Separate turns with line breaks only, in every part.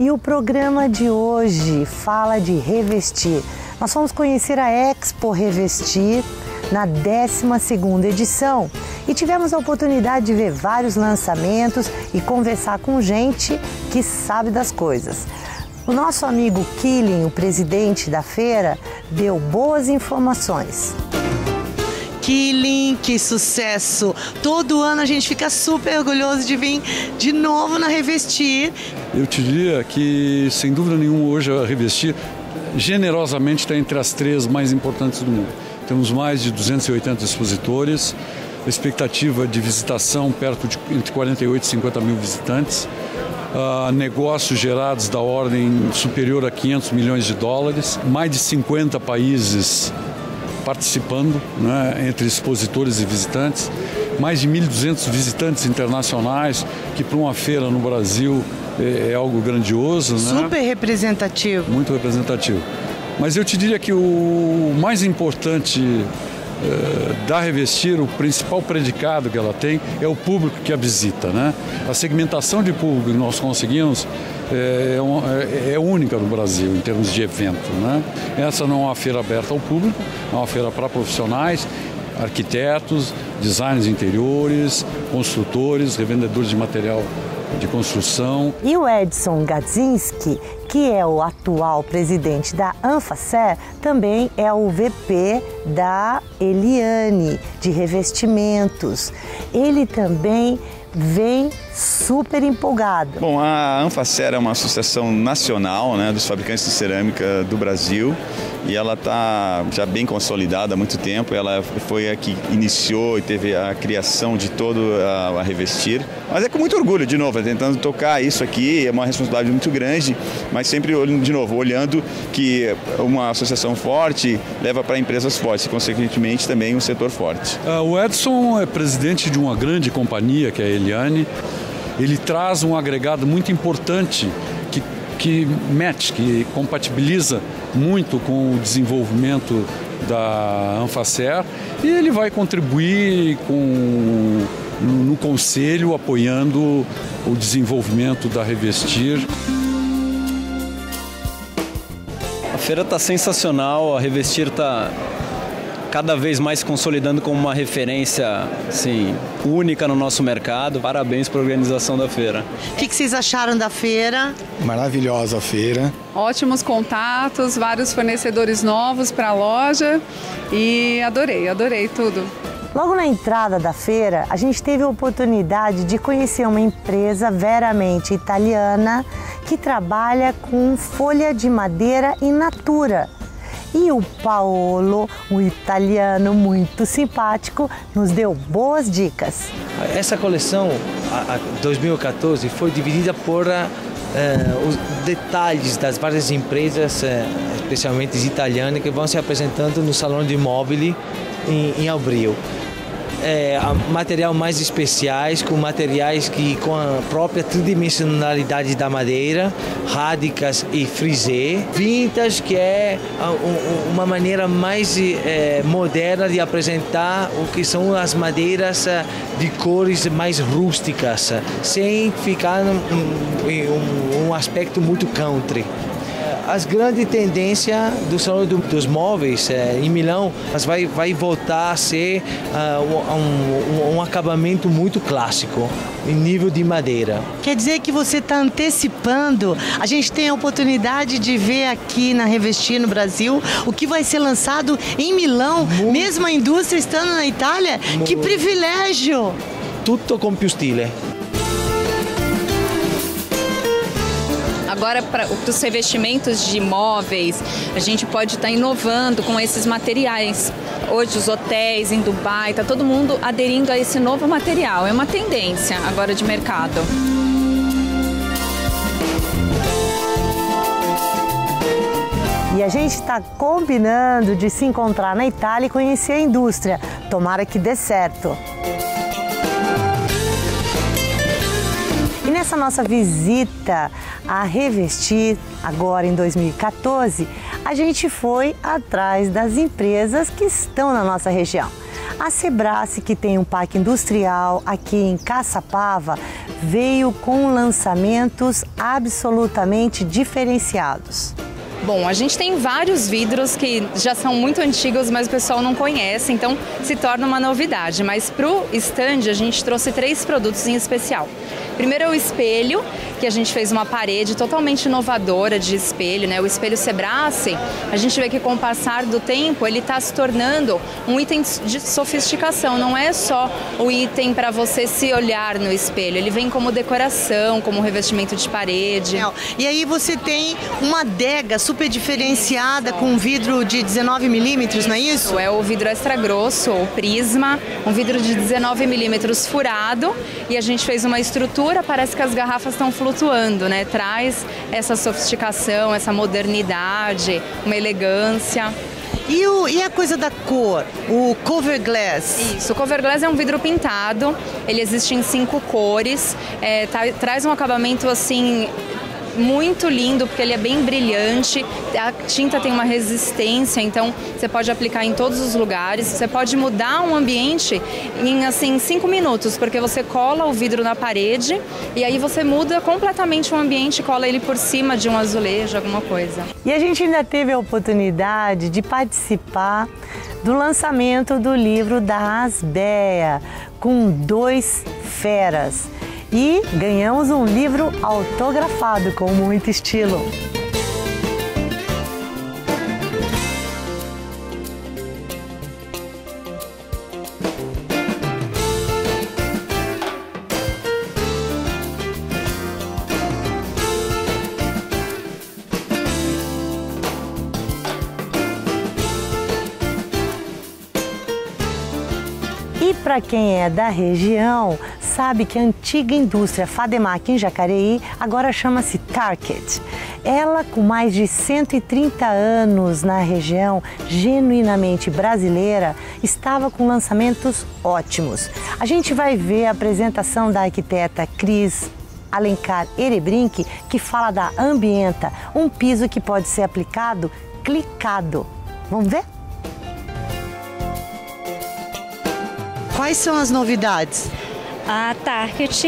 E o programa de hoje fala de revestir. Nós vamos conhecer a Expo Revestir na 12ª edição e tivemos a oportunidade de ver vários lançamentos e conversar com gente que sabe das coisas. O nosso amigo Killing, o presidente da feira, deu boas informações.
Que link, que sucesso! Todo ano a gente fica super orgulhoso de vir de novo na Revestir.
Eu diria que, sem dúvida nenhuma, hoje a Revestir generosamente está entre as três mais importantes do mundo. Temos mais de 280 expositores, expectativa de visitação perto de entre 48 e 50 mil visitantes, uh, negócios gerados da ordem superior a 500 milhões de dólares, mais de 50 países participando, né, entre expositores e visitantes, mais de 1.200 visitantes internacionais, que para uma feira no Brasil é, é algo grandioso.
Né? Super representativo.
Muito representativo. Mas eu te diria que o mais importante eh, da Revestir, o principal predicado que ela tem é o público que a visita. Né? A segmentação de público que nós conseguimos é, é, é, única no Brasil em termos de evento. Né? Essa não é uma feira aberta ao público, é uma feira para profissionais, arquitetos, designers interiores, construtores, revendedores de material de construção.
E o Edson Gadzinski, que é o atual presidente da Anfacer, também é o VP da Eliane, de revestimentos. Ele também vem super empolgado.
Bom, a Anfacer é uma associação nacional né, dos fabricantes de cerâmica do Brasil e ela está já bem consolidada há muito tempo. Ela foi a que iniciou e teve a criação de todo a, a Revestir. Mas é com muito orgulho, de novo, tentando tocar isso aqui, é uma responsabilidade muito grande, mas sempre, de novo, olhando que uma associação forte leva para empresas fortes e, consequentemente, também um setor forte.
Uh, o Edson é presidente de uma grande companhia, que é a Ele traz um agregado muito importante que, que match, que compatibiliza muito com o desenvolvimento da Anfacer e ele vai contribuir com, no conselho apoiando o desenvolvimento da Revestir.
A feira está sensacional, a Revestir está cada vez mais se consolidando como uma referência assim, única no nosso mercado. Parabéns para a organização da feira.
O que, que vocês acharam da feira?
Maravilhosa a feira.
Ótimos contatos, vários fornecedores novos para a loja e adorei, adorei tudo.
Logo na entrada da feira, a gente teve a oportunidade de conhecer uma empresa veramente italiana que trabalha com folha de madeira in natura e o Paolo, um italiano muito simpático, nos deu boas dicas.
Essa coleção, a, a 2014, foi dividida por uh, os detalhes das várias empresas, uh, especialmente italianas, que vão se apresentando no Salão de Mobile em, em abril é, material mais especiais, com materiais que com a própria tridimensionalidade da madeira, rádicas e frisé. Vintage, que é uma maneira mais é, moderna de apresentar o que são as madeiras é, de cores mais rústicas, sem ficar em um, um aspecto muito country as grandes tendências do salão do, dos móveis é, em Milão mas vai, vai voltar a ser uh, um, um, um, acabamento muito clássico em nível de madeira.
Quer dizer que você está antecipando? A gente tem a oportunidade de ver aqui na Revestir no Brasil o que vai ser lançado em Milão, muito, mesmo a indústria estando na Itália. Muito, que privilégio!
Tutto com più stile.
Agora, para os revestimentos de imóveis, a gente pode estar tá inovando com esses materiais. Hoje, os hotéis em Dubai, está todo mundo aderindo a esse novo material. É uma tendência agora de mercado.
E a gente está combinando de se encontrar na Itália e conhecer a indústria. Tomara que dê certo. Nessa nossa visita a Revestir, agora em 2014, a gente foi atrás das empresas que estão na nossa região. A Sebrace, que tem um parque industrial aqui em Caçapava, veio com lançamentos absolutamente diferenciados.
Bom, a gente tem vários vidros que já são muito antigos, mas o pessoal não conhece, então se torna uma novidade. Mas para o stand a gente trouxe três produtos em especial. Primeiro é o espelho, que a gente fez uma parede totalmente inovadora de espelho, né? O espelho Sebrace, a gente vê que com o passar do tempo ele está se tornando um item de sofisticação. Não é só o item para você se olhar no espelho, ele vem como decoração, como revestimento de parede.
E aí você tem uma adega super diferenciada com vidro de 19 milímetros, não é isso?
É o vidro extra grosso, o prisma, um vidro de 19 milímetros furado e a gente fez uma estrutura, parece que as garrafas estão flutuando, né? Traz essa sofisticação, essa modernidade, uma elegância.
E, o, e a coisa da cor, o cover glass?
Isso, o cover glass é um vidro pintado, ele existe em cinco cores, é, tá, traz um acabamento assim muito lindo porque ele é bem brilhante, a tinta tem uma resistência, então você pode aplicar em todos os lugares, você pode mudar um ambiente em assim cinco minutos, porque você cola o vidro na parede e aí você muda completamente o ambiente, cola ele por cima de um azulejo, alguma coisa.
E a gente ainda teve a oportunidade de participar do lançamento do livro da Asbeia, com dois feras e ganhamos um livro autografado com muito estilo. E para quem é da região, sabe que a antiga indústria Fademac em Jacareí agora chama-se Target. Ela, com mais de 130 anos na região, genuinamente brasileira, estava com lançamentos ótimos. A gente vai ver a apresentação da arquiteta Cris Alencar Erebrink, que fala da Ambienta, um piso que pode ser aplicado clicado. Vamos ver?
Quais são as novidades?
A Target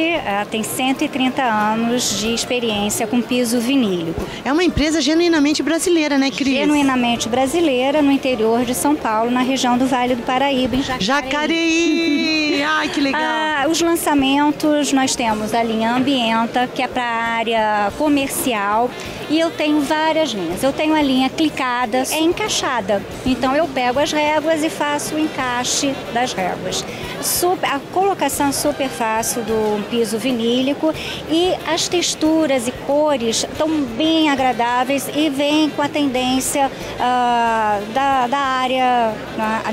tem 130 anos de experiência com piso vinílico.
É uma empresa genuinamente brasileira, né, Cris?
Genuinamente brasileira, no interior de São Paulo, na região do Vale do Paraíba, em
Jacareí. Jacareí! Ai, que legal!
Ah, os lançamentos, nós temos a linha Ambienta, que é para a área comercial, e eu tenho várias linhas. Eu tenho a linha clicada, é encaixada. Então eu pego as réguas e faço o encaixe das réguas. Super, a colocação super fácil do piso vinílico e as texturas e cores estão bem agradáveis e vêm com a tendência uh, da, da área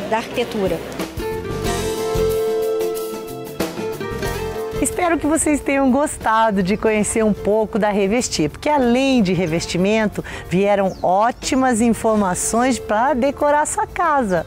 da arquitetura.
Espero que vocês tenham gostado de conhecer um pouco da Revestir, porque além de revestimento, vieram ótimas informações para decorar sua casa.